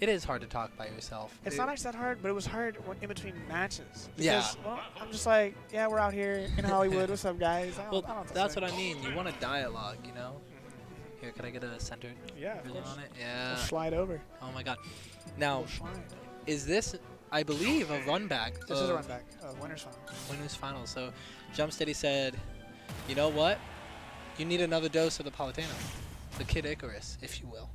It is hard to talk by yourself. It's It- not actually that hard, but it was hard in between matches. Yeah. Well, I'm just like, yeah, we're out here in Hollywood. What's up, guys? Well, that's say. what I mean. You want a dialogue, you know? Here, could I get a centered Yeah, on it? We'll Yeah. slide over. Oh my god. Now, We'll is this, I believe, a run back? This is a run back. Uh, winners final. Winners final. So, Jumpsteady said, you know what? You need another dose of the Palutena. The Kid Icarus, if you will.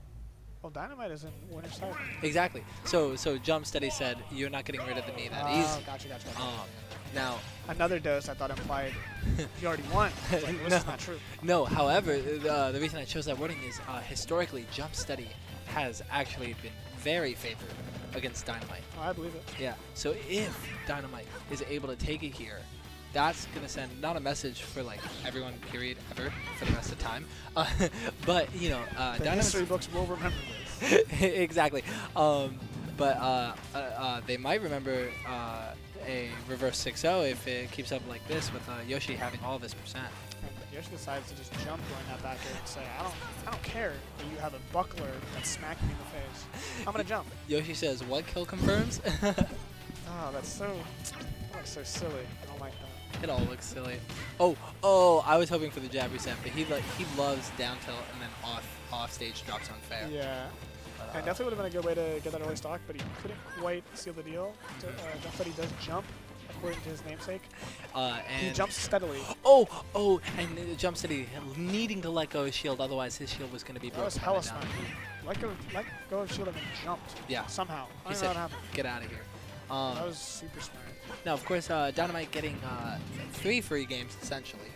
Well, Dynomyte is in winners side. Exactly. So, so Jumpsteady said, you're not getting rid of the knee that oh, easy. gotcha, gotcha. gotcha. Um, now, Another dose I thought implied you already won. Like, this is No. not true. No, however, uh, the reason I chose that wording is uh, historically, Jumpsteady has actually been very favored against Dynomyte. Oh, I believe it. Yeah. So if Dynomyte is able to take it here, that's gonna send not a message for like everyone, period, ever for the rest of time, uh, but you know, uh, The Dynomyte's history books will remember this. exactly. Um, but uh, uh, uh, they might remember uh, a reverse 6-0 if it keeps up like this with uh, Yoshi having all this percent. Yoshi decides to just jump during that back air and say, I don't, I don't care that you have a buckler that's smacking me in the face. I'm gonna jump. Yoshi says, "What kill confirms?" Oh, that's so, that's so silly. It all looks silly. Oh, oh! I was hoping for the jab reset, but he like he loves down tilt and then off off stage drops on unfair. Yeah. But, And uh, definitely would have been a good way to get that early stock, but he couldn't quite seal the deal. Uh, that he does jump, according to his namesake. uh, He jumps steadily. Oh, oh! And uh, Jumpsteady needing to let go of shield, otherwise his shield was going to be broken. That was hella smart. Let go, let go of shield and then jumped. Yeah. Somehow. I He said, how it happened. "Get out of here." Um, That was super smart. Now, of course, uh, Dynomyte getting uh, three free games essentially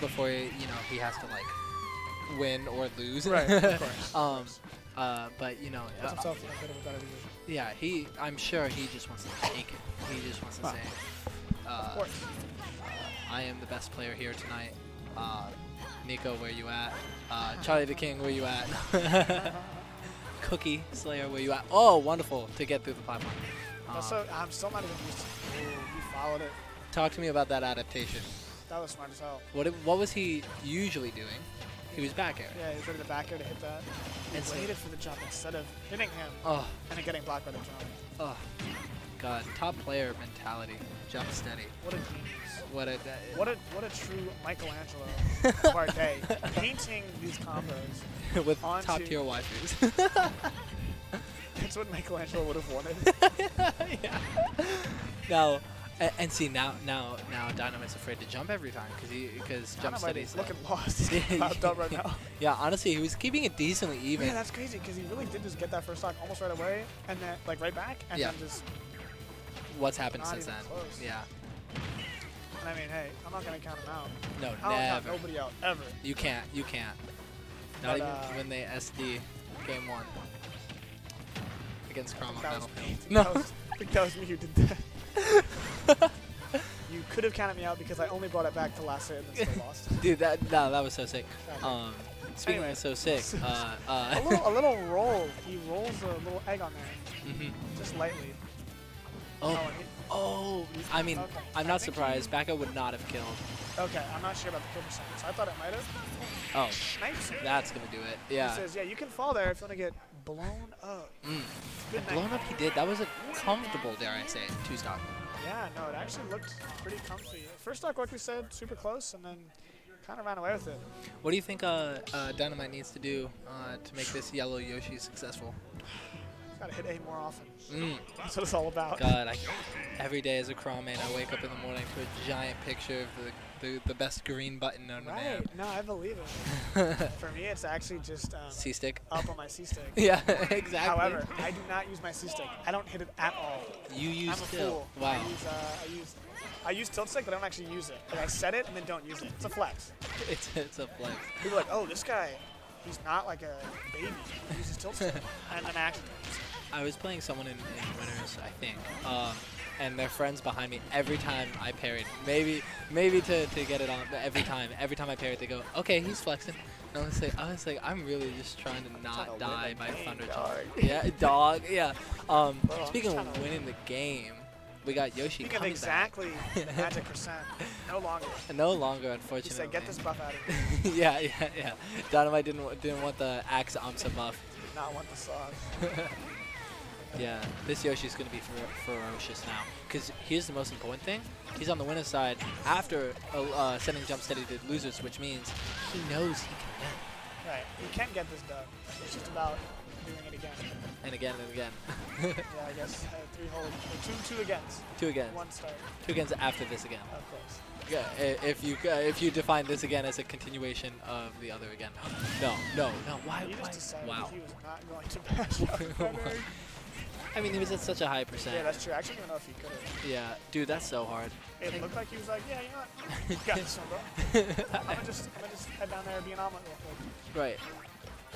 before you know he has to like win or lose. Right, of course. um, uh, but you know, uh, himself a bit of a better position. yeah, he. I'm sure he just wants to take it. He just wants to Huh. say, Of uh, course. "I am the best player here tonight." Uh, Nico, where you at? Uh, Charlie the King, where you at? Cookie Slayer, where you at? Oh, wonderful to get through the platform. Um, Also, I'm still not even used to Ooh, he followed it. talk to me about that adaptation. That was smart as hell. What it- what was he usually doing? He was back air. Yeah, he was ready to back air to hit that. He And so- waited for the jump instead of hitting him Oh, and then getting blocked by the jump. oh, God! Top player mentality. Jump steady. What a genius. What a. What a what a true Michelangelo of our day. Painting these combos. with top tier waifus. That's what Michelangelo would have wanted. yeah. Now, and, and see now, now, now, Dynomyte's afraid to jump every time because he because Jumpsteady's is looking lost. He's popped up right now. Yeah, honestly, he was keeping it decently even. Yeah, that's crazy because he really did just get that first stock almost right away, and then like right back, and Yeah. then just. What's happened since then? close. Yeah. And I mean, hey, I'm not gonna count him out. No, I don't count never. nobody out ever. You can't. You can't. Not But, even uh, when they SD game one against Chroma That was Battle. me. I think No. I think that was me who did that. You could have counted me out because I only brought it back to last hit and then still lost. Dude, that no, that was so sick. Um, speaking Anyway. of so sick, uh, uh, a little, a little roll. He rolls a little egg on there, mhm. just lightly. oh, he- oh, I mean, Okay. I'm not surprised. Backo would not have killed. okay, I'm not sure about the kill percentage. I thought it might have. Oh, it. that's gonna do it. He Yeah. says, yeah, you can fall there if you want to get blown up. Mm. Blown night. up, he did. That was a comfortable, dare I say, two stock. Yeah, no, it actually looked pretty comfy. First stock, like we said, super close, and then kind of ran away with it. What do you think uh, uh, Dynomyte needs to do uh, to make this yellow Yoshi successful? Gotta hit A more often. Mm. That's what it's all about. God, I, every day as a crawl man, I wake up in the morning to a giant picture of the, the, the best green button known to Right. No, I believe it. For me, it's actually just um, C stick. up on my C stick. Yeah, exactly. However, I do not use my C stick. I don't hit it at all. you use I'm a tilt. fool. Wow. I use, uh, I use, I use tilt stick, but I don't actually use it. Like I set it and then don't use it. It's a flex. It's it's a flex. People are like, oh, this guy, he's not like a baby. He uses tilt stick, and then I actually don't use it. I was playing someone in, in winners, I think, um, and their friends behind me. Every time I parried, maybe maybe to, to get it on, but every time, every time I parried, they go, "Okay, he's flexing." And I was like, I was like, I'm really just trying to Trying not to die by game, thunder dog. Yeah, dog. Yeah. Um, Bro, speaking of trying winning the game, we got Yoshi Speaking exactly magic percent, no longer. No longer, unfortunately. He said, get this buff out of here. yeah, yeah, yeah. Dynomyte didn't didn't want the axe Amsa buff. Did not want the sauce. Yeah, this Yoshi's going to be fer ferocious now. Because here's the most important thing. He's on the winner's side after uh, uh, sending Jumpsteady to losers, which means he knows he can win. Right. He can get this done. It's just about doing it again. And again and again. yeah, I guess uh, three whole, two, two against. Two against. One start, Two against after this again. of course. Yeah, if you uh, if you define this again as a continuation of the other again. No, no, no. Why? He why? Wow. I mean, he was at such a high percent. Yeah, that's true. I actually don't know if he could have. Yeah, dude, that's so hard. It looked like he was like, yeah, you know what? You got this one, bro. I'm gonna just, I'm gonna just head down there and be an omelet real quick. right.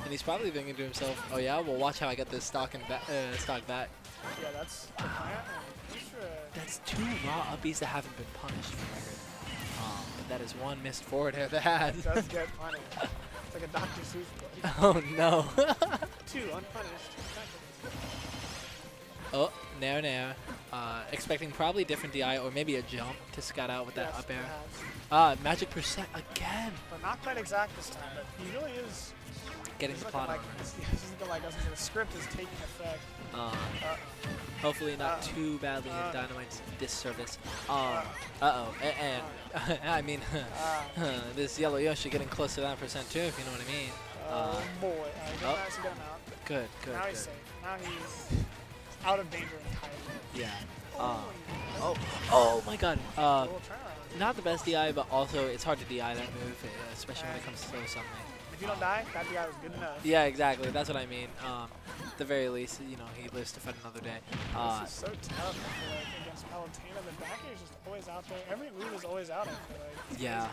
And he's probably thinking to himself, "Oh yeah, well watch how I get this stock and ba- uh, stock back." Yeah, that's the plan. and he's for a- That's two raw up Bs that haven't been punished for record. Um, but that is one missed forward air that. Does get punished. It's like a Dr. Seuss book. oh no. Two unpunished. Oh, nair nair. Uh, expecting probably different DI or maybe a jump to scout out with that up air. Ah, magic percent again. But not quite exact this time. But he really is. Getting He's the plot like, he's, he's like us. The script is taking effect. Uh, Uh-oh. hopefully not Uh, too badly uh, in Dynomyte's disservice. Um, uh-oh. A- And, I mean, Uh, this yellow Yoshi getting close to that percent too, if you know what I mean. oh Uh, boy. Uh, oh. didn't get him out. Good, good, now he's good. safe. Now he's out of danger entirely. Yeah. Uh, Oh, oh, oh my god. Uh, not the best DI, but also it's hard to DI that move, uh, especially when it comes to so something. If you don't die, that guy was good enough. Yeah, exactly. That's what I mean. Um, at the very least, you know, he lives to fight another day. Uh, this is so tough. I feel like against Palutena, the back air is just always out there. Every move is always out. I feel like. yeah.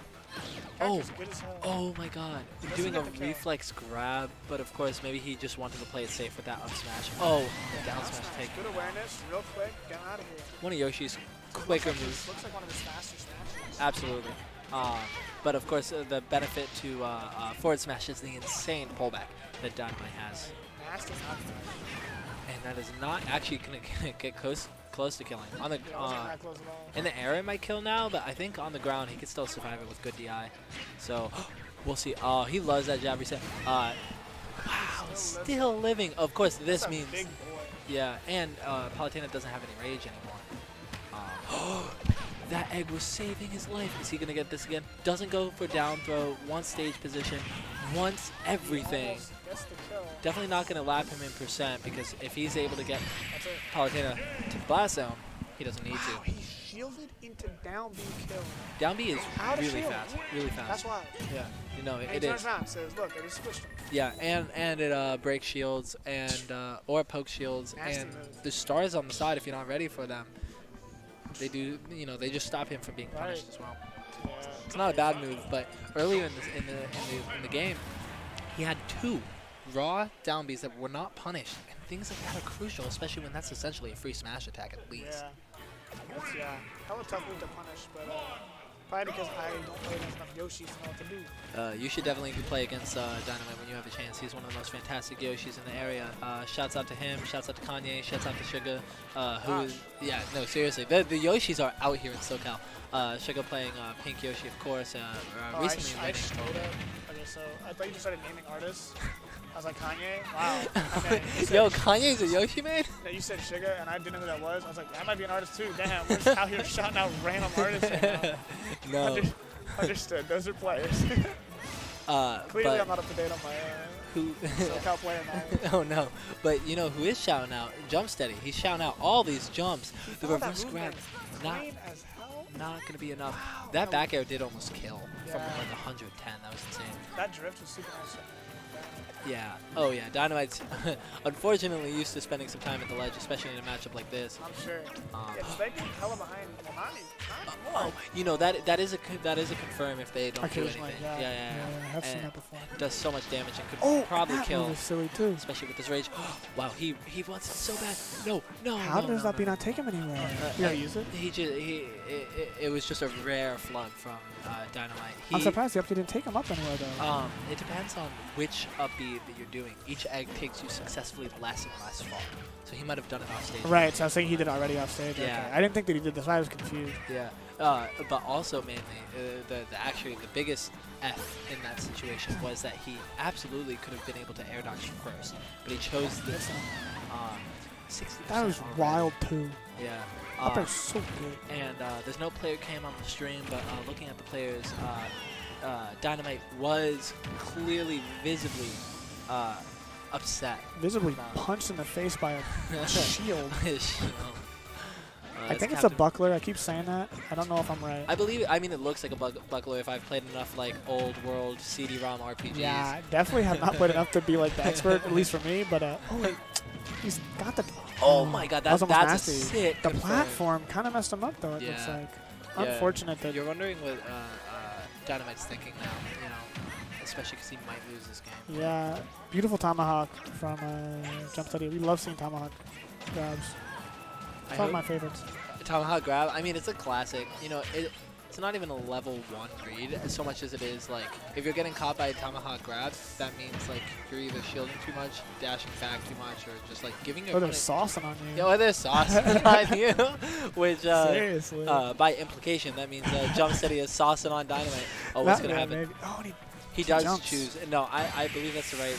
Oh. good as hell. Oh my god. Doesn't Doing a reflex grab, but of course, maybe he just wanted to play it safe with that up smash. Oh, Yeah, down smash smash. take. Good awareness, real quick, get out of here. One of Yoshi's quicker like moves. Looks like one of his faster smashes. Absolutely. Uh, but of course, uh, the benefit to uh, uh, forward smash is the insane pullback that Dynomyte has. And that is not actually going to get close, close to killing. On the, Yeah, uh, that close at all. in the air, it might kill now, but I think on the ground, he could still survive it with good DI. So, we'll see. Oh, he loves that jab reset. Uh, wow, Still still living. Of course, this means... Yeah, and uh, Palutena doesn't have any rage anymore. Um, that egg was saving his life. Is he gonna get this again? Doesn't go for down throw. One stage position. Wants everything. Almost gets the kill. Definitely not gonna lap him in percent because if he's able to get. Palutena to blast zone, he doesn't need Wow, to. he shielded into down B kill. Down B is Out really fast. Really fast. That's wild. Yeah, you know it, it is. around says, look, I just switched him. Yeah, and and it uh, breaks shields and uh, or poke shields Nasty and move. the stars on the side if you're not ready for them. They do, you know, they just stop him from being punished Right. as well. Yeah. It's not a bad move, but earlier in the in the in the, in the game, he had two raw down Bs that were not punished, and things like that are crucial, especially when that's essentially a free smash attack at least. Yeah. That's, yeah. Hella tough move to punish, but uh, probably because I don't play against enough Yoshis to know what to do. Uh, you should definitely play against uh, Dynomyte when you have a chance. He's one of the most fantastic Yoshis in the area. Uh, shouts out to him. Shouts out to Kanye. Shouts out to Sugar. Uh, who Gosh. is? Yeah, no, seriously. The, the Yoshis are out here in SoCal. Uh, Suga playing uh, Pink Yoshi, of course. Uh, uh, Oh, I, recently I straight Tournament. Okay, so I thought you just started naming artists. I was like, Kanye? Wow. Okay. Yo, Kanye's a Yoshi man? no, you said Sugar, and I didn't know who that was. I was like, that might be an artist too. Damn, we're just out here shouting out random artists right now. no. Under- understood. Those are players. Uh, Clearly, I'm not up to date on my uh, who? SoCal player knowledge. oh no! But you know who is shouting out? Jumpsteady. He's shouting out all these jumps. The reverse grab, not Clean as hell. not gonna be enough. Wow, That that back air did almost kill from like 110. That was insane. That drift was super nice. Yeah. Oh yeah. Dynomyte's unfortunately used to spending some time at the ledge, especially in a matchup like this. I'm sure. Um, Yeah, just like hella behind Nani. oh, you know that that is a that is a confirm if they don't do anything. Occasionally, Yeah, yeah. yeah, yeah. I've seen that before. Does so much damage and could Oh, probably that kill, move is silly too. especially with his rage. wow, he he wants it so bad. No, no. How no, does no, that be not take him anywhere? Uh, you gotta uh, use it. He just he it, it, it was just a rare flood from uh, Dynomyte. He, I'm surprised the up B didn't take him up anywhere though. Um, it depends on which up B that you're doing. Each egg takes you successfully less and less far. So he might have done it off stage. right, so I was thinking he did it already off stage. Yeah. Okay. I didn't think that he did this. I was confused. Yeah. Uh, but also mainly uh, the, the actually the biggest F in that situation was that he absolutely could have been able to air dodge first, but he chose this. Uh, Um, 60%. That was already. wild too. Yeah. Up Um, there's so good. and uh, there's no player cam on the stream, but uh, looking at the players, uh, uh, Dynomyte was clearly, visibly uh, upset. Visibly Nah. punched in the face by a shield. Shield. Uh, I think it's a buckler. I keep saying that. I don't know if I'm right. I believe. I mean, it looks like a bug- buckler if I've played enough like old world CD-ROM RPGs. Yeah, definitely have not played enough to be like the expert, at least for me. But uh, oh wait, he's got the. Oh my God, that that's was that's a nasty. sick. The confirm. platform kind of messed him up though. It looks like. Yeah. Unfortunate that. You're wondering what uh, uh, Dynomyte's thinking now, you know, especially because he might lose this game. Yeah, beautiful tomahawk from uh, Jumpsteady. We love seeing tomahawk grabs. It's one of my favorites. Tomahawk grab. I mean, it's a classic. You know, it, it's not even a level one read so much as it is like if you're getting caught by a tomahawk grab, that means like you're either shielding too much, dashing back too much, or just like giving your Oh, there's saucing on you. Yeah, or there's sauce on you, which uh, Seriously. uh, by implication that means uh, Jumpsteady is saucing on Dynomyte. Oh, what's gonna happen? maybe- Oh, and he, He does jumps. choose. No, I, I believe that's the right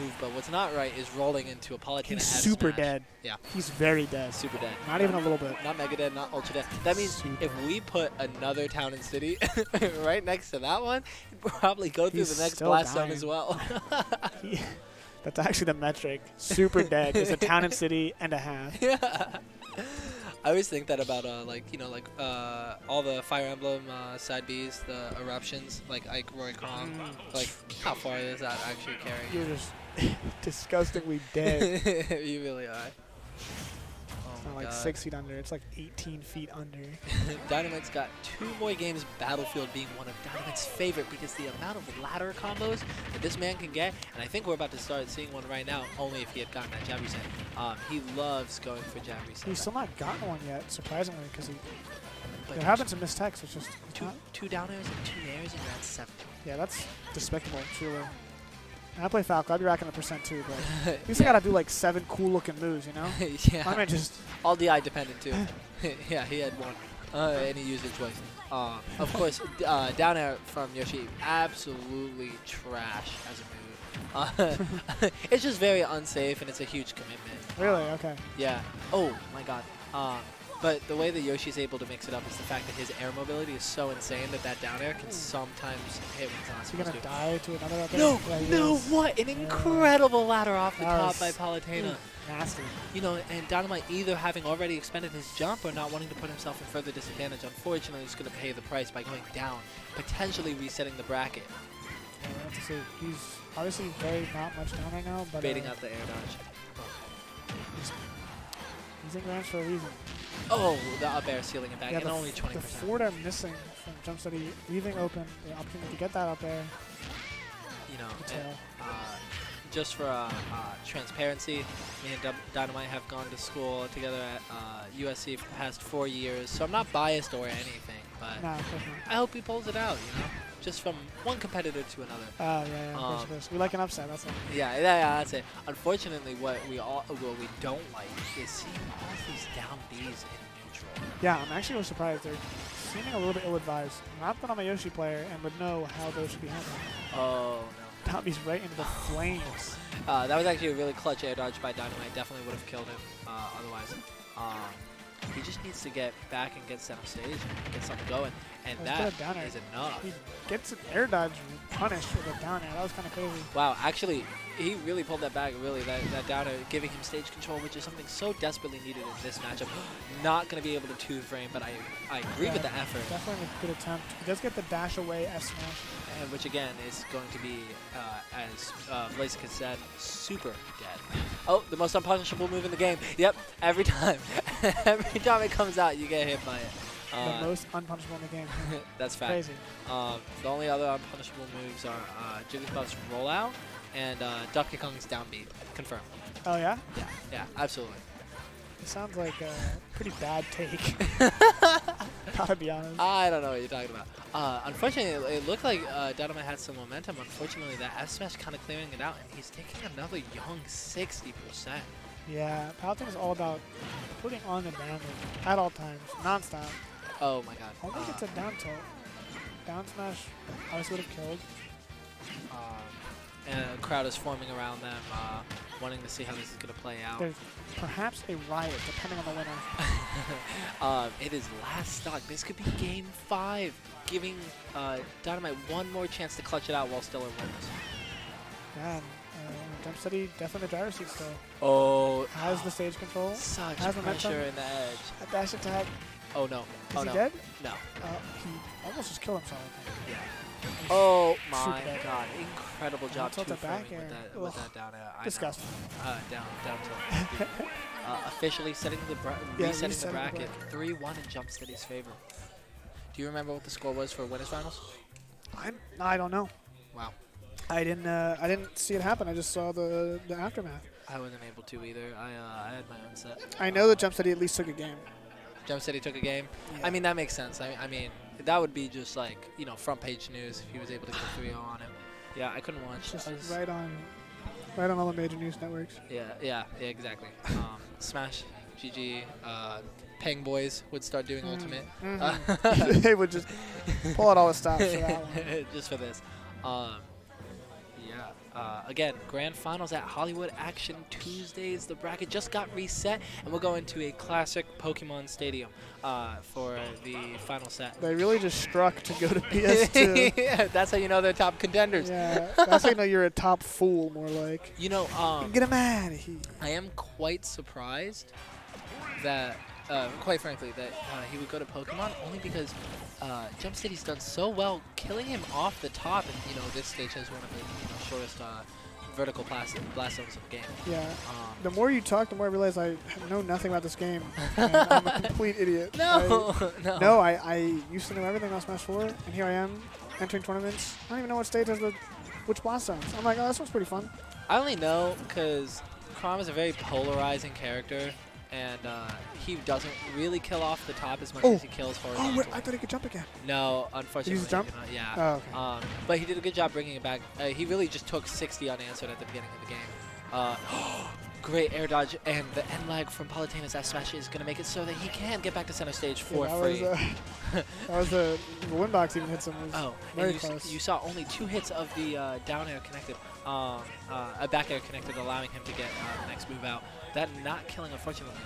move, but what's not right is rolling into a Palutena he's super smash. dead. Yeah. He's very dead. Super dead. Not even a little bit. Not Mega Dead, not Ultra Dead. That means Super. if we put another town and city right next to that one, he'd probably go through He's the next blast zone as well. He, that's actually the metric. Super dead is a town and city and a half. yeah. I always think that about uh, like you know like uh, all the Fire Emblem uh, side Bs, the eruptions, like Ike Roy Kong. Like how far does that actually carry? You're just disgustingly dead. you really are. Oh not like God. six feet under. It's like 18 feet under. Dynomyte's got two more games, Battlefield being one of Dynomyte's favorite because the amount of ladder combos that this man can get, and I think we're about to start seeing one right now, only if he had gotten that jab reset. Um, he loves going for jab reset. He's still not gotten one yet, surprisingly, because he But there have been some mistakes. It's just two, not, two down airs and two nairs, and you're at 70. yeah, that's despicable, truly. And I play Falco. I'd be racking the percent too, but at least yeah. I gotta do like seven cool looking moves, you know? Yeah. I yeah. might just All DI dependent too. yeah, he had one. Uh, and he used it twice. Uh, of course, uh, down air from Yoshi, absolutely trash as a move. Uh, it's just very unsafe and it's a huge commitment. really okay. Yeah. Oh my god. Um, but the way that Yoshi's able to mix it up is the fact that his air mobility is so insane that that down air can sometimes hit when it's not Is he supposed gonna to. die to another up? No, Yeah, no, is. what an incredible ladder off the That top by Palutena. Nasty. You know, and Dynomyte either having already expended his jump or not wanting to put himself in further disadvantage. Unfortunately, he's going to pay the price by going down, potentially resetting the bracket, Yeah, we have to see. He's obviously very not much down right now, but baiting uh, out the air dodge. he's, he's in range for a reason. Oh, the up air sealing it back, yeah, and only 20%. the forward I'm missing from Jumpsteady, leaving open the opportunity to get that up there. you know, and, uh, just for uh, uh, transparency, me and Dynomyte have gone to school together at uh, USC for the past four years, so I'm not biased or anything, but Nah, of course not. I hope he pulls it out, you know, just from one competitor to another. Oh, yeah, yeah, course, Um, course. We like an upset, that's all. Yeah, yeah, yeah, that's it. Unfortunately, what we all what we don't like is seeing all these down Bs in neutral. Yeah, I'm actually surprised. They're seeming a little bit ill-advised. Not that I'm a Yoshi player and would know how those should be handled. Oh no. Tommy's right into the flames. Uh, that was actually a really clutch air dodge by Dynomyte. Definitely would have killed him uh, otherwise. Um, he just needs to get back and get center stage and get something going, and that get a down air. enough. He gets an air dodge punished with a down air. That was kind of crazy. Wow, actually, he really pulled that back. Really, that that down air, giving him stage control, which is something so desperately needed in this matchup. Not going to be able to two frame, but I I agree with the effort. Definitely a good attempt. He does get the dash away F smash. and which again is going to be, uh, as uh, Blazik has said, super dead. Oh, the most unpunishable move in the game. Yep, every time, every time it comes out, you get hit by it. the Uh, most unpunishable in the game. that's fact. Crazy. Um, the only other unpunishable moves are uh, Jigglypuff's rollout and uh, Donkey Kong's down B. Confirmed. Oh yeah, Yeah, yeah, absolutely. it sounds like a pretty bad take. Gotta be honest. I don't know what you're talking about. Uh, unfortunately, it, it looked like uh, Dynomyte had some momentum. Unfortunately, that F smash kind of clearing it out, and he's taking another young 60%. Yeah, Palutena is all about putting on the damage at all times, non-stop. Oh my god. Only Uh, gets a down tilt. Down smash obviously would have killed. um, and a crowd is forming around them. Uh, wanting to see how this is going to play out. There's perhaps a riot, depending on the winner. um, it is last stock. This could be game five, giving uh, Dynomyte one more chance to clutch it out while still in winners. Uh, Jumpsteady definitely the driver's seat still. Oh, Has the stage control. such has pressure momentum. in the edge. A dash attack. Oh no! Is oh he no! dead? No. Uh, he almost just killed himself. Yeah. Oh my dead. God! Incredible job tilt two back framing with that, with that down air. I know. Disgusting. Uh, down, down tilt. uh, officially setting the bra Yeah, resetting the resetting the bracket. Three one in Jumpsteady's favor. Do you remember what the score was for winners finals? I'm, I don't know. Wow. I didn't. Uh, I didn't see it happen. I just saw the the aftermath. I wasn't able to either. I uh, I had my own set. I know that Jumpsteady at least took a game. Jumpsteady took a game. Yeah. I mean that makes sense. I, I mean that would be just like you know front page news if he was able to get a 3-0 on him. Yeah, I couldn't watch. Just I right on, right on all the major news networks. Yeah, yeah, yeah, exactly. Um, Smash, GG, uh, Peng Boys would start doing Mm. Ultimate. Mhm. they would just pull out all the stops for that one. just for this. Um. Uh, again, grand finals at Hollywood Action Tuesdays. The bracket just got reset, and we'll go into a classic Pokemon Stadium uh, for the final set. They really just struck to go to PS2. yeah, that's how you know they're top contenders. yeah, that's how you know you're a top fool. More like, You know, um, get him out of here. I am quite surprised that, uh, quite frankly, that uh, he would go to Pokemon only because uh, Jumpsteady's done so well killing him off the top, and you know this stage has one of the you know, shortest uh, vertical blast, blast zones of the game. Yeah. Um, The more you talk, the more I realize I know nothing about this game. I'm a complete idiot. no, no, I, no, I, I used to know everything about Smash 4, and here I am entering tournaments. I don't even know what stage has the which blast zones. I'm like, oh, this one's pretty fun. I only know because Chrom is a very polarizing character, and uh, he doesn't really kill off the top as much Oh. as he kills for Oh, horizontal. wait, I thought he could jump again. No, unfortunately. he jump? he Yeah. Oh, okay. Um, but he did a good job bringing it back. Uh, he really just took 60 unanswered at the beginning of the game. Uh, great air dodge, and the end lag from Palutena's F smash is going to make it so that he can get back to center stage for yeah, that free. Was, uh, that was the, the win box even hits him. Was oh, very you, close. you saw only two hits of the uh, down air connected, um, uh, a back air connected, allowing him to get uh, the next move out. That not killing, unfortunately.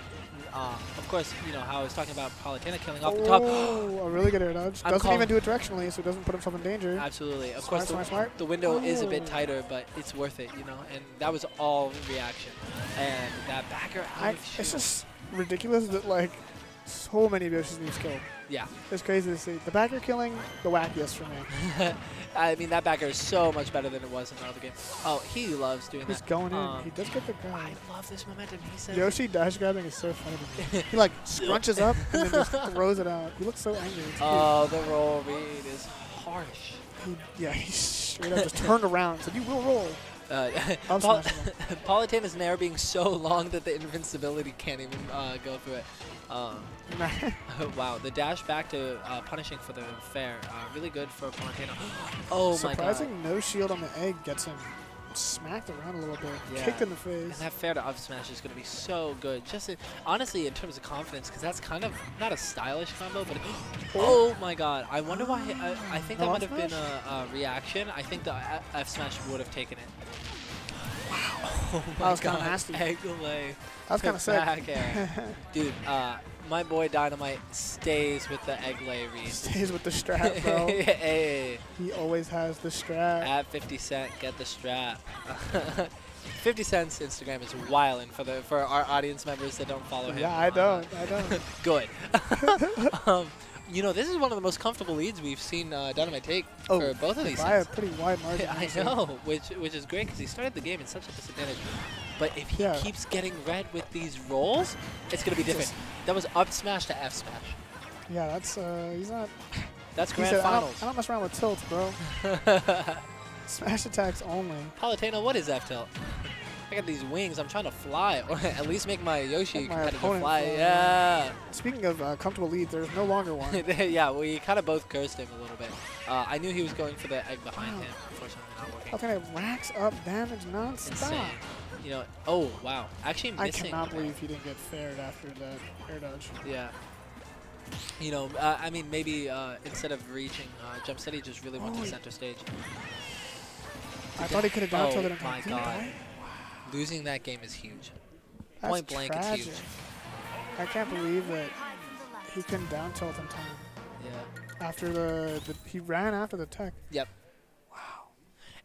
Uh, of course, you know how I was talking about Palutena killing off the top. Oh, a really good air dodge. I'm Doesn't even do it directionally, so it doesn't put himself in danger. Absolutely. Of Smart, course, the, smart, smart. the window is a bit Oh. tighter, but it's worth it, you know. And that was all reaction. And that back air out I, it's just ridiculous that like so many Yoshi's leaves killed. yeah. It's crazy to see. The back air killing, the wackiest for me. I mean, that back air is so much better than it was in the other game. Oh, he loves doing He's that. going in. Um, he does get the grab. I love this momentum. He says. Yoshi dash grabbing is so funny. He like scrunches up and then just throws it out. He looks so angry. It's cute. Oh, the roll read is harsh. He, yeah, he straight up just turned around and said, "You will roll." Uh, I'm Pol- him. Palutena's nair being so long that the invincibility can't even uh, go through it. Um, wow, the dash back to uh, punishing for the fair, uh, really good for Palutena. oh my god. Surprising no shield on the egg gets him smacked around a little bit, Yeah. kicked in the face. And that fair to up smash is going to be so good. Just in, honestly, in terms of confidence, because that's kind of not a stylish combo, but oh my god! I wonder why. I, I think that might have been a, a reaction. I think the F smash would have taken it. Wow! Oh That was god! nasty. Egg away. That's kind of sick. Dude, uh, my boy Dynomyte stays with the egg lay read. Stays with the strap, bro. hey, he always has the strap. at 50 Cent, get the strap. 50 Cent's Instagram is wildin' for the for our audience members that don't follow him. Yeah, I don't. I don't. Good. um, you know, this is one of the most comfortable leads we've seen uh, Dynomyte take Oh, for both of these by a pretty wide margin. I know, which which is great because he started the game in such a disadvantage. But if he Yeah. keeps getting red with these rolls, it's gonna be different. That was up smash to F smash. Yeah, that's uh, he's not. That's grand said, I don't, finals. I don't mess around with tilts, bro. Smash attacks only. Palutena, what is F tilt? I got these wings. I'm trying to fly, or at least make my Yoshi Make my competitive fly. Yeah. Speaking of uh, comfortable leads, there's no longer one. yeah, we kind of both cursed him a little bit. Uh, I knew he was going for the egg behind Wow. him. Unfortunately, not working. How can it racks up damage nonstop? Insane. You know, oh wow, actually missing. I cannot believe he didn't get fared after that air dodge. Yeah. You know, uh, I mean, maybe uh, instead of reaching, uh, Jumpsteady just really went Oh, to center stage. I thought he could have down Oh tilted in my time. God. Losing that game is huge. That's Point blank, it's huge. I can't believe that he couldn't down tilt in time. Yeah. After the, the he ran after the tech. Yep. Wow.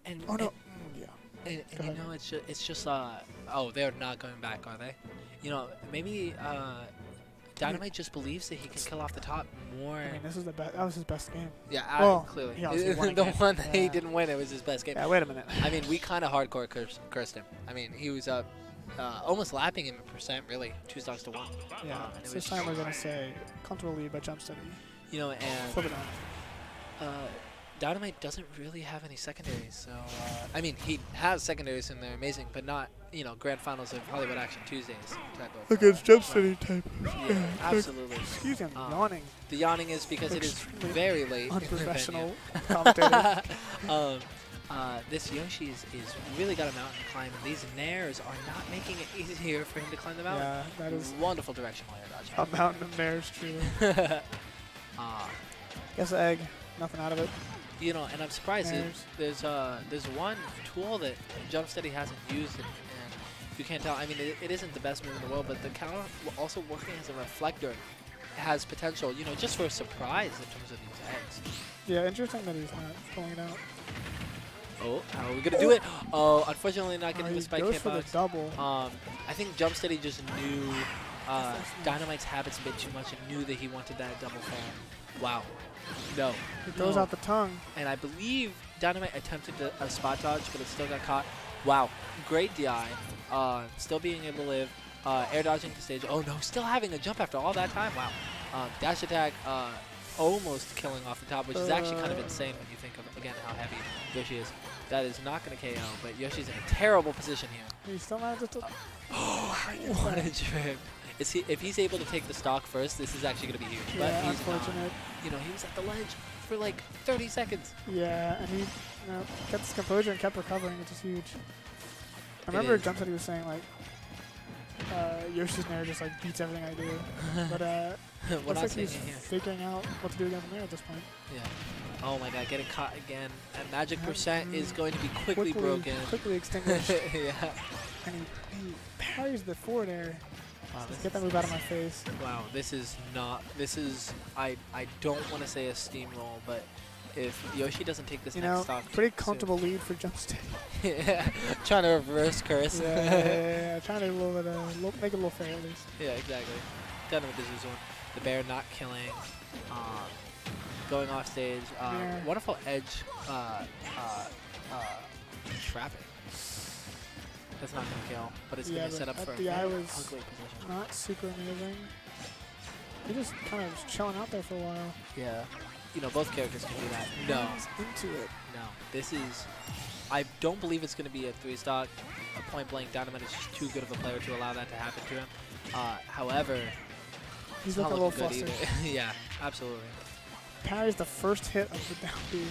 And Oh no. It's just, it's just, uh, oh, they're not going back, are they? You know, maybe, uh, Dynomyte just believes that he can kill off the top more. I mean, this is the best. That was his best game. yeah, I- clearly. he obviously won a the one that he didn't win, it was his best game. Yeah. Wait a minute. I mean, we kind of hardcore cursed, cursed him. I mean, he was up, uh, almost lapping him in percent, really, two stocks to one. Yeah. Um, so this time we're gonna say comfortable lead by Jumpsteady. You know, and Flip it on. uh, Dynomyte doesn't really have any secondaries. So, uh, I mean, he has secondaries and they're amazing, but not, you know, grand finals of Hollywood Action Tuesdays type of. Against Jumpsteady type. Yeah, absolutely. Excuse me, Um, yawning. The yawning is because it is very late. in the Unprofessional um, uh, this Yoshi is, is really got a mountain to climb, and these nairs are not making it easier for him to climb the mountain. Yeah, that is wonderful directional air a mountain of mares, truly. uh, Guess egg. Nothing out of it. You know, and I'm surprised that Mares. there's uh, there's one tool that Jumpsteady hasn't used, and, and you can't tell. I mean, it, it isn't the best move in the world, but the counter also working as a reflector has potential, you know, just for a surprise in terms of these eggs. Yeah, interesting that he's not pulling it out. Oh, how are we gonna do it? Oh, unfortunately, not Uh, getting he the spike goes for the double. Um, I think Jumpsteady just knew uh, Dynomyte's habits a bit too much and knew that he wanted that double fall. Wow. No. He throws no. out the tongue. And I believe Dynomyte attempted a, a spot dodge, but it still got caught. Wow. Great DI. Uh, still being able to live. Uh, air dodging to stage. Oh no, still having a jump after all that time. Wow. Um, dash attack. Uh, almost killing off the top, which is actually kind of Uh. insane when you think of again how heavy Yoshi is. That is not going to KO, but Yoshi's in a terrible position here. He still manages to. what a trip. Is he, if he's able to take the stock first, this is actually going to be huge. But Yeah, he's not. unfortunate. You know, he was at the ledge for like 30 seconds. Yeah, and he you know, kept his composure and kept recovering, which is huge. I remember is. Jump that he was saying like uh, Yoshi's Nair just like beats everything I do, but uh, We're looks not like he's here. figuring out what to do against the Nair at this point. Yeah. Oh my god, getting caught again. And magic Yeah, percent is mm, going to be quickly, broken. quickly extinguished, yeah. and he, he parries the forward air. Wow, Just get that move out of my face. Wow, this is not. This is. I. I don't want to say a steamroll, but if Yoshi doesn't take this You next know, stock, pretty soon- comfortable lead for Jumpsteady. yeah, trying to reverse curse. yeah, yeah, yeah, yeah, trying to a little bit, uh, little, make it a little fair at least. Yeah, exactly. Done with this one. The bear not killing. Um, going off stage. Uh, Yeah. Wonderful edge. Uh, uh, uh, trapping. That's not gonna kill, but it's Yeah, gonna set up for a DI very was ugly position. Not super amazing. He just kind of was chilling out there for a while. Yeah. You know, both characters can do that. No, He's into it. no. This is. I don't believe it's gonna be a three stock. A point blank Dynomyte is just too good of a player to allow that to happen to him. Uh, however, He's not looking a little looking good flustered. either. yeah, absolutely. Parries the first hit of the down B.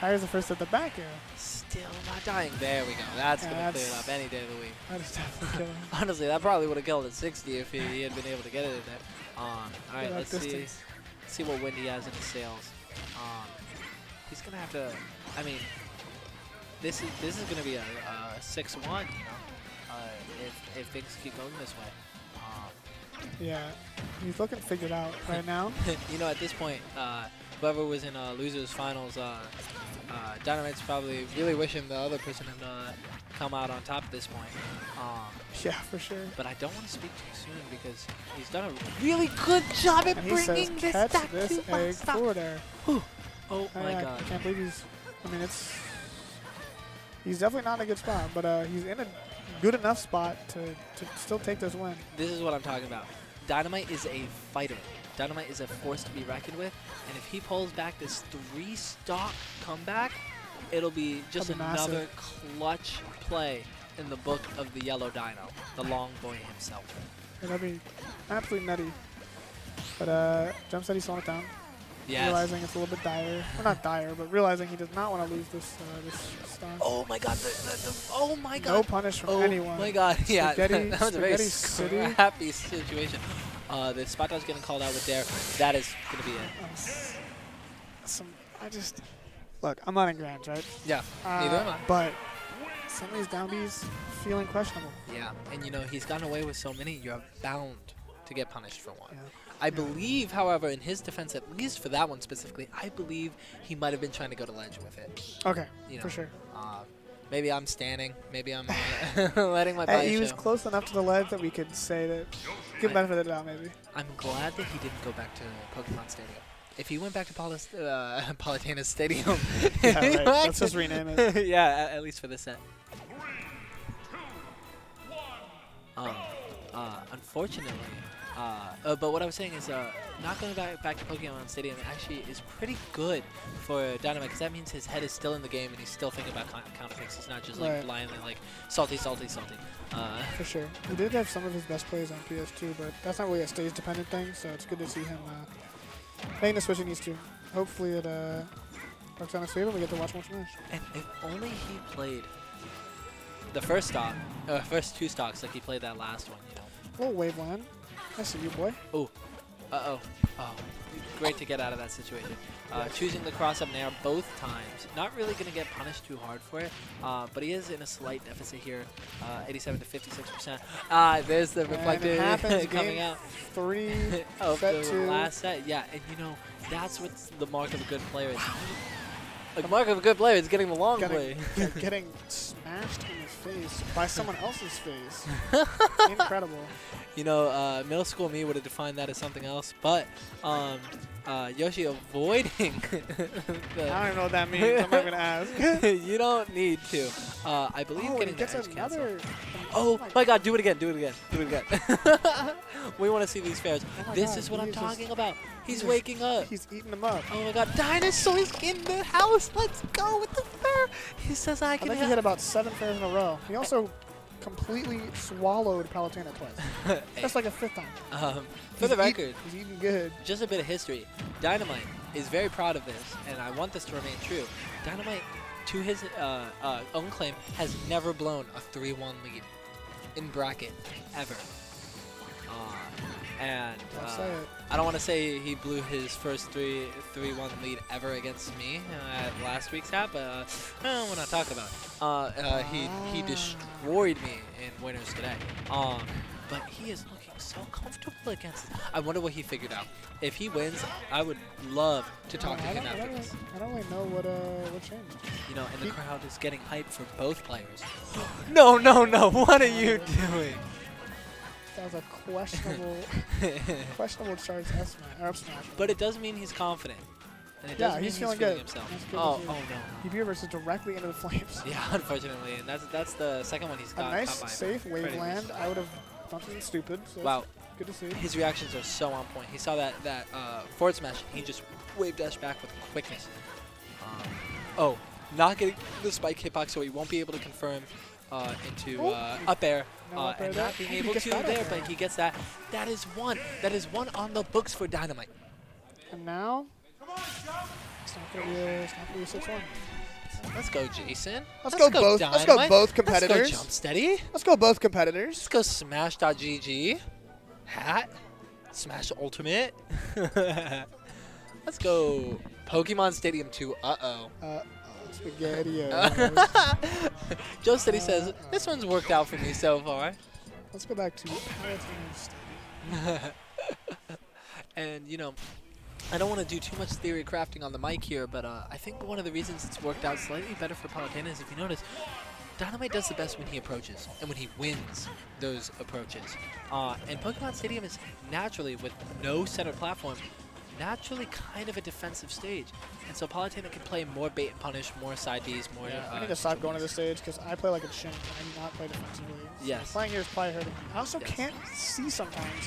Parries the first at the back air. Still not dying. There we go. That's Yeah, gonna clear it up any day of the week. That is definitely killing. Honestly, that probably would have killed at 60 if he, he had been able to get it in there. Um, all right, let's distance. see see what Wendy has in his sails. Um, he's gonna have to. I mean, this is this is gonna be a, a six-one. You know, uh, if if things keep going this way. Um, Yeah, he's looking figured out right now. you know, at this point, uh, whoever was in uh, losers finals, uh, uh, Dynomyte's probably really wishing the other person had uh, come out on top at this point. Um, Yeah, for sure. but I don't want to speak too soon because he's done a really good job at And he says, bringing this back this to egg. Oh I, my I god. can't believe he's. I mean, it's. He's definitely not in a good spot, but uh, he's in a good enough spot to, to still take this win. This is what I'm talking about. Dynomyte is a fighter. Dynomyte is a force to be reckoned with, and if he pulls back this three-stock comeback, it'll be just massive. another clutch play in the book of the Yellow Dino, the long boy himself. And that'd be absolutely nutty. But uh, Jump said he's slowing it down, Yes. realizing it's a little bit dire. Well, not dire, but realizing he does not want to lose this uh, this stock. Oh my god. The, the, the, oh my god. no punish from oh anyone. Oh my god. Yeah. Spaghetti- that was a very City. situation. Uh, the spot dodge getting called out with there. That is going to be it. Some, I just look. I'm not in grands, right? Yeah. Uh, Neither am I. But some of these down Bs feeling questionable. Yeah, and you know he's gotten away with so many. You're bound to get punished for one. Yeah. I believe, however, in his defense, at least for that one specifically, I believe he might have been trying to go to ledge with it. Okay, You know, for sure. Uh, maybe I'm standing. Maybe I'm letting my Hey, body he was close enough to the ledge that we could say that. Give I- benefit of the doubt, maybe. I'm glad that he didn't go back to Pokemon Stadium. If he went back to Palis, uh, Palutena Stadium, Yeah, right. Let's just rename it. yeah, at, at least for this set. Um, uh, unfortunately, uh, uh, but what I was saying is, uh, not going back back to Pokemon Stadium actually is pretty good for Dynomyte because that means his head is still in the game and he's still thinking about coun- counter picks. He's not just like Right. blindly like salty, salty, salty. Uh, For sure. He did have some of his best plays on PS2, but that's not really a stage dependent thing, so it's good to see him uh, making the switch he needs to. Hopefully it uh, works in his favor we get to watch more Smash. And if only he played the first stock, uh, first two stocks like he played that last one, you know. Little Waveland. I see you, boy. Oh, uh-oh. Oh, great to get out of that situation. Uh, choosing the cross-up nair both times. Not really going to get punished too hard for it, uh, but he is in a slight deficit here, uh, 87 to 56%. Ah, there's the And it reflector happens, coming out Three. of set the two. last set. Yeah, and you know, that's what's the mark of a good player. Is the mark of a good player is getting the long getting, get- getting smashed in the face by someone else's face. Incredible. You know, uh, middle school me would have defined that as something else, but um, uh, Yoshi avoiding the I don't even know what that means. I'm not going to ask. you don't need to. Uh, I believe oh, getting gets the edge cancel. another. Oh my god, do it again, do it again, do it again. we want to see these fairs. Oh this God, is what I'm is just- talking about. He's just- waking up. He's eating them up. Oh my god, dinosaurs in the house. Let's go with the fair. He says I can. I think he hit about seven fairs in a row. He also completely swallowed Palutena twice. That's like a fifth time. um, for He's the eat- record, he's eating good. just a bit of history. Dynomyte is very proud of this, and I want this to remain true. Dynomyte, to his uh, uh, own claim, has never blown a 3-1 lead in bracket ever. Uh, and uh. I don't want to say he blew his first 3 3-1 lead ever against me uh, at last week's hat, but uh, eh, we're not talking about. it. Uh, uh, he he destroyed me in winners today. Um, but he is looking so comfortable against. I wonder what he figured out. If he wins, I would love to talk to I him I, after don't, this. I don't really know what uh what changed. You know, and the crowd is getting hyped for both players. no, no, no! What are you doing? That was a questionable questionable charge S smash up smash. but it does mean he's confident. And it Yeah, does mean he's feeling feeling good. himself. Good to Oh, see. oh no. EB versus directly into the flames. Yeah, unfortunately, and that's that's the second one he's got. A nice safe waveland. I would have done something stupid. So Wow, good to see. his reactions are so on point. He saw that that uh, forward smash, he just wave dash back with quickness. Um, oh, not getting the spike hitbox, so he won't be able to confirm uh, into Oh. uh, up air. No uh, up air and there. not being able to that up there, air. but he gets that. That is one. That is one on the books for Dynomyte. And now it's not gonna be a, it's not gonna be six one. Let's go, Jason. Let's go both- let's go both competitors. Let's go Jumpsteady. Let's go both competitors. Let's go Smash.gg. Hat. Smash Ultimate. Let's go Pokemon Stadium 2. Uh-oh. Uh, oh, spaghetti. Joe Steady says, this one's worked out for me so far. Let's go back to and, you know, I don't want to do too much theory crafting on the mic here, but uh, I think one of the reasons it's worked out slightly better for Palutena is if you notice, Dynomyte does the best when he approaches and when he wins those approaches. Uh, and Pokemon Stadium is naturally, with no center platform, naturally kind of a defensive stage. And so Palutena can play more bait and punish, more side Ds, more. Yeah, uh, I need to stop going to this stage because I play like a chimp and I not play defensively. So Yes. Playing here is probably hurting me. I also Yes. can't see sometimes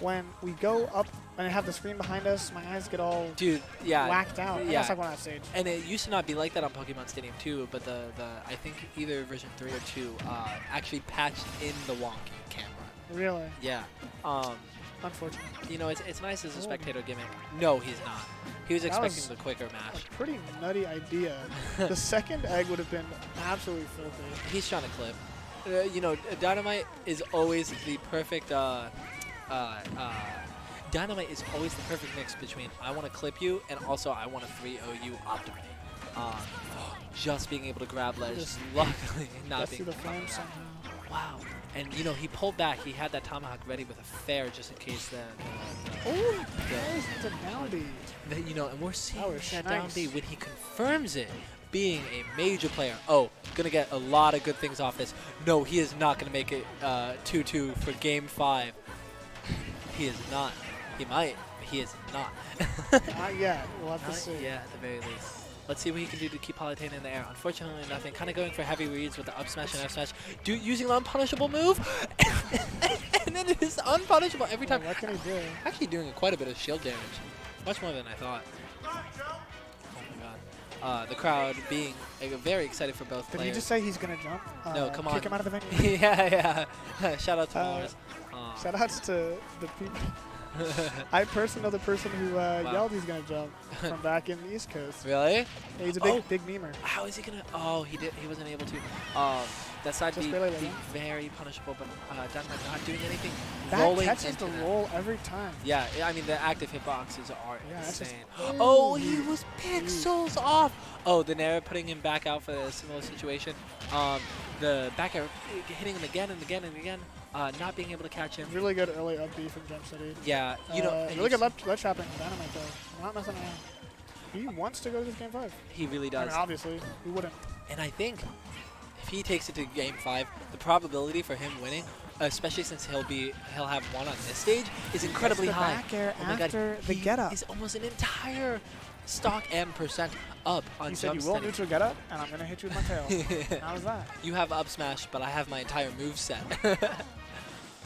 when we go up and I have the screen behind us. My eyes get all Dude, yeah. whacked out. Yeah. That's like when I stage. And it used to not be like that on Pokemon Stadium 2, but the, the I think either version 3 or 2 uh, actually patched in the wonky camera. Really, Yeah. Um, unfortunate. you know, it's, it's nice as a Oh. spectator gimmick. No, he's not. He was That expecting was the quicker A pretty nutty idea. the second egg would have been absolutely filthy. He's trying to clip. Uh, you know, Dynomyte is always the perfect. Uh, uh, uh, Dynomyte is always the perfect mix between I want to clip you and also I want to 3-0 you optimally. Um, just being able to grab ledge, Just luckily not being the out. somehow. Wow. And you know, he pulled back. He had that tomahawk ready with a fair just in case oh, the, the, Oh, there's the down B. the you know, and we're seeing That that down. B when he confirms it. Being a major player, oh, gonna get a lot of good things off this. No, he is not gonna make it uh, 2-2 for Game Five. He is not. He might. but He is not. Not yet. We'll have to see. yet, at the very least. Let's see what he can do to keep Palutena in the air. Unfortunately, nothing. Kind of going for heavy reads with the up smash and F smash. Do using the unpunishable move, and then it is unpunishable every time. what can he do? Actually, doing quite a bit of shield damage, much more than I thought. Oh my god. Uh, the crowd being uh, very excited for both Did players. just say he's gonna jump? No, Uh, come Kick on. him out of the venue. yeah, yeah. Shout out to Uh, Mars. Uh, Shout outs to the people. I personally know the person who uh, Wow. yelled he's gonna jump from back in the East Coast. really? Yeah, he's a big, Oh. big memer. How is he gonna? Oh, he did. He wasn't able to. Um, that side Just B barely being let very punishable, but uh, not doing anything. That rolling catches the roll every time. Yeah, I mean the active hitboxes are Yeah, just- insane. oh, he was pixels off. Oh, the Nair putting him back out for a similar situation. Um, the back air hitting him again and again and again. Uh, not being able to catch him. Really good early up B from Jumpsteady. Yeah, you know, Uh, and really good left, left trapping from Dynomyte though. Not messing around. He wants to go to this game five. He really I does. mean, obviously, he wouldn't? And I think if he takes it to game five, the probability for him winning, especially since he'll be he'll have one on this stage, is incredibly the high. back air oh my after god, the get up. is almost an entire stock and percent up on He said jump you will neutral get up, and I'm gonna hit you with my tail. How was that? You have up smash, but I have my entire move set.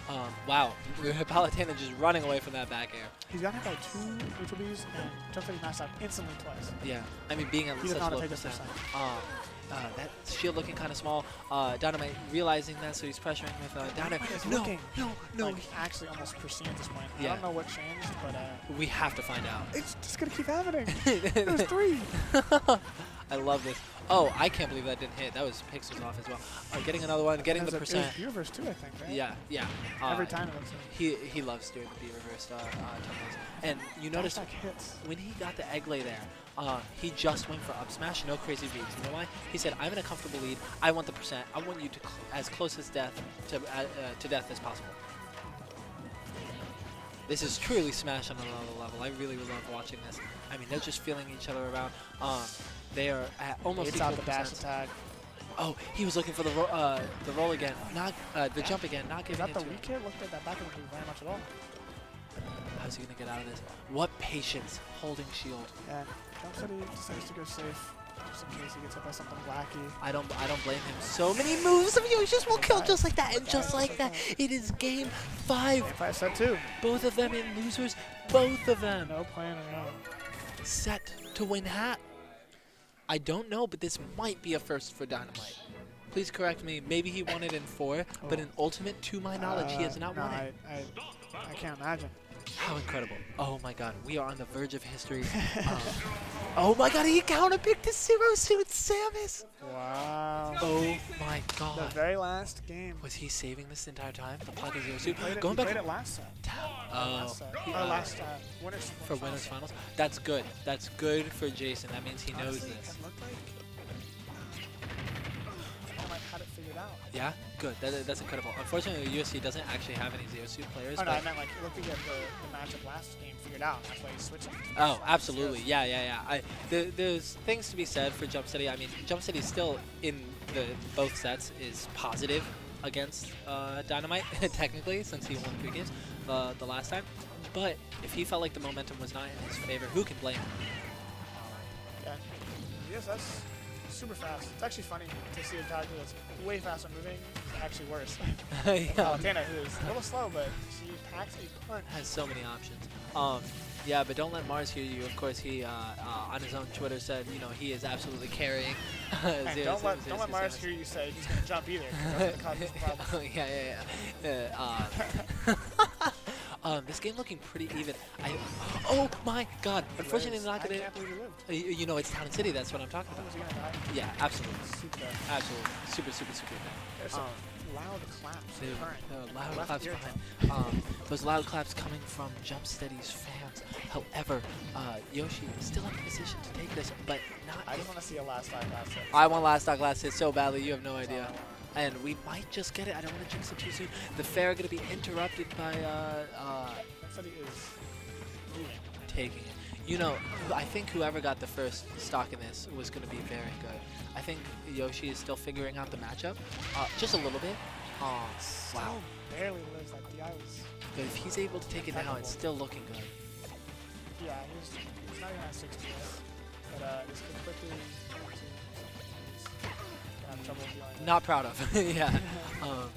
um, wow, Palutena just running away from that back air. He's got hit by two neutral Bs, and Jumpsteady mashed out instantly twice. Yeah, I mean being at He such doesn't know how to low percent. percent. Um, uh, that shield looking kind of small. Uh, Dynomyte realizing that, so he's pressuring with uh, Dynomyte. No, looking no, no. Like, actually almost pristine at this point. I don't know what changed, but uh, we have to find out. it's just gonna keep happening. There's three. I love this. Oh, I can't believe that didn't hit. That was pixels off as well. Uh, getting another one, getting the There's a- it was percent. Universe too, I think, right? Yeah, yeah. Uh, Every time it looks like. He he loves doing the B reversed uh, uh. And you notice hits. when he got the egg lay there, uh, he just went for up smash, no crazy reads. You know why? He said, "I'm in a comfortable lead. I want the percent. I want you to cl as close as death to uh, uh, to death as possible." This is truly Smash on another level. I really love watching this. I mean, they're just feeling each other around. Um, they are at almost It's out the dash attack. Oh, he was looking for the ro uh, the roll again, not uh, the jump again, not Is giving that it the weak hit? Looked at that back and didn't very much at all. How's he gonna get out of this? What patience holding shield? Yeah. Jumpsteady decides to go safe just in case he gets hit by something wacky. I don't I don't blame him. So many moves of Yoshi's will kill just like that, and just like that, it is game five. Game five set two. Both of them in losers. Both of them No playing around. set to win hat. I don't know, but this might be a first for Dynomyte. Please correct me. Maybe he won it in four, but Oh. in Ultimate, to my knowledge, he has Uh, not no, won it. I, I, I can't imagine. How incredible. Oh my god, we are on the verge of history. Um, oh my god, he counterpicked the Zero Suit Samus! Wow. Oh my god. The very last game. Was he saving this entire time? The Pocket Zero Suit? He played it, Going back played it last set. Oh, he- Or last uh, winners. for winners finals. That's good. That's good for Jason. That means he knows Honestly, this. Yeah, good. That, that's incredible. Unfortunately, the UFC doesn't actually have any Zero Suit players. Oh no, I meant like it looked like he had the, the matchup last game figured out. That's why he's switching. Oh, absolutely. Yeah, yeah, yeah. I, there, there's things to be said for Jumpsteady. I mean, Jumpsteady still in the both sets is positive against uh, Dynomyte, technically, since he won three games uh, the last time. But if he felt like the momentum was not in his favor, who can blame him? Yeah. Yes, that's super fast. It's actually funny to see a character that's way faster moving It's actually worse. yeah. Palutena, who is a little slow, but she packs a punch. has so many options. Um, yeah, but don't let Mars hear you. Of course, he uh, uh, on his own Twitter said, you know, he is absolutely carrying. And Zero don't Suit- let Zero don't let Mars hear you say he's gonna jump either. That's gonna cause problems. yeah, yeah, yeah. Uh, um, this game looking pretty even. I, oh my God! Unfortunately, not gonna. you. Uh, you, know, it's Town and City. That's what I'm talking about. was he gonna die? Yeah, absolutely, Super absolutely, super, super, super. There's Um, loud claps Dude, occurring. loud Left claps behind. Um, those loud claps coming from Jump Steady's fans. However, uh, Yoshi is still in position to take this, but not. I just want to see a last time last hit. I want last stock last hit so badly, you have no idea. And we might just get it. I don't want to jinx it too soon. The fair going to be interrupted by uh, uh, Somebody is taking it. You know, I think whoever got the first stock in this was going to be very good. I think Yoshi is still figuring out the matchup, uh, just a little bit. Oh, Still wow. barely lives. That DI was. But if he's able to take it now, it's still looking good. Yeah, he was, he was not even at 60 yet. But uh, this could quickly. Gonna have trouble. Not proud of. yeah. Um,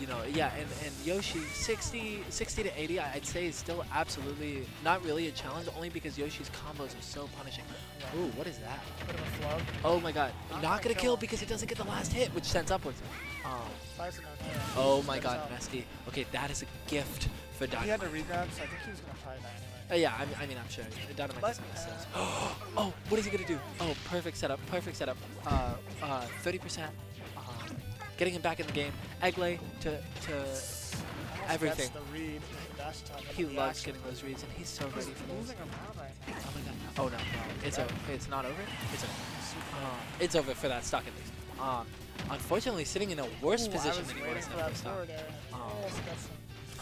you know, yeah, and, and Yoshi, 60, 60 to 80, I- I'd say is still absolutely not really a challenge, only because Yoshi's combos are so punishing. Yeah. Ooh, what is that? Bit of a flub. Oh my god. Not Not gonna kill kill because he doesn't get the last hit, which sends upwards. Um, Tries to no nair. oh my god. Mesty. Okay, that is a gift for He had to regrab, so I think he was gonna try. Uh, yeah, I mean, I mean, I'm sure. Dynomyte But, doesn't those. uh, oh, what is he gonna do? Oh, perfect setup, perfect setup. Uh, uh, 30%. Uh, getting him back in the game. Egglay to, to everything. Gets the read, the dash attack, and He loves getting those reads, and he's so ready for those. moving around right now. Oh my god. Oh no, no. It's over. It's not over. It's over. Um, it's over for that stock at least. Um, unfortunately, sitting in a worse Ooh, position than he was in the first stock. Um, Almost got some-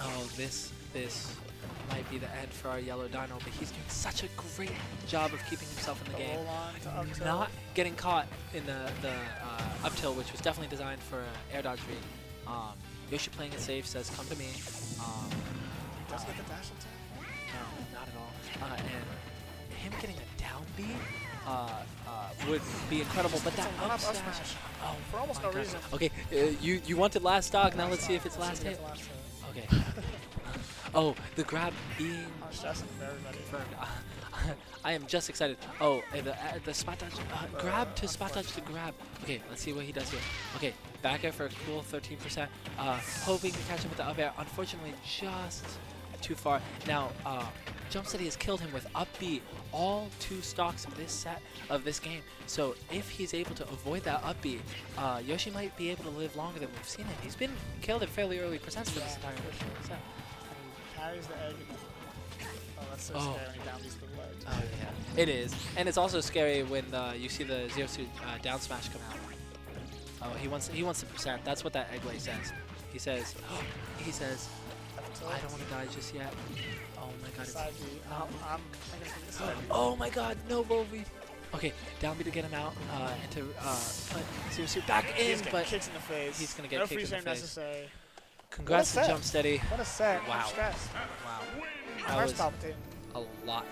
Oh, this this might be the end for our yellow dino, but he's doing such a great job of keeping himself in the the game. roll on to up tilt. Not getting caught in the the uh, up tilt, which was definitely designed for uh, air dodge read. Um, Yoshi playing it safe says, "Come to me." Um, Does get the dash attack. no, not at all. Uh, and him getting a down B uh, uh, would be incredible, but that up smash. Oh, For almost no God. reason. Okay, uh, you you wanted last stock. Now let's see if it's last Let's see if hit. it's last hit. Okay. Oh, the grab being stressing for everybody. confirmed. I am just excited. Oh, the uh, the spot dodge, uh, grab to spot dodge to grab. Okay, let's see what he does here. Okay, back air for a cool 13%. Uh, hoping to catch him with the up air. Unfortunately, just too far. Now, uh, Jumpsteady has killed him with up B all two stocks of this set of this game. So if he's able to avoid that up B, uh, Yoshi might be able to live longer than we've seen him. He's been killed at fairly early percents for this entire set. Carries the egg. Oh, that's so Oh. scary when he down these the ledge. Oh yeah, it is, and it's also scary when uh, you see the zero suit uh, down smash come out. Oh, he wants he wants the percent. That's what that Egglay says. He says, oh, he says, I don't want to die just yet. Oh my god. It's. Um, I'm thinking this side B. oh my god, no Volvi. Okay, down B to get him out uh, and to uh, put zero suit back in, He's getting but kicked in the face. he's gonna get no kicked free in the face. necessary. Congrats to. Jump Steady. What a set. Wow. I'm. Wow, that was a lot.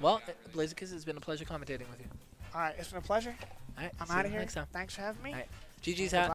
Well, Blazikus, it's been a pleasure commentating with you. All right, it's been a pleasure. All right, I'm out of here. next time. Thanks for having me. All right. GG's hat.